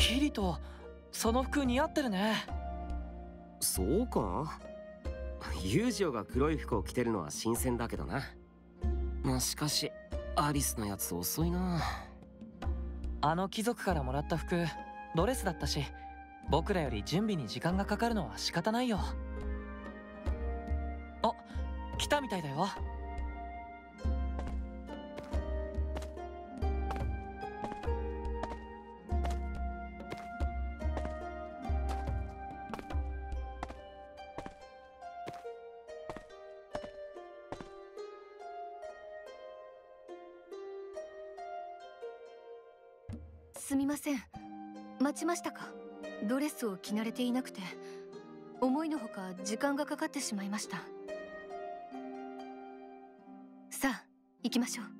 キリトその服似合ってるね。そうか。ユージオが黒い服を着てるのは新鮮だけどな。まあしかしアリスのやつ遅いな。あの貴族からもらった服ドレスだったし僕らより準備に時間がかかるのは仕方ないよ。あ来たみたいだよすみません。待ちましたか？ドレスを着慣れていなくて。思いのほか時間がかかってしまいました。さあ行きましょう。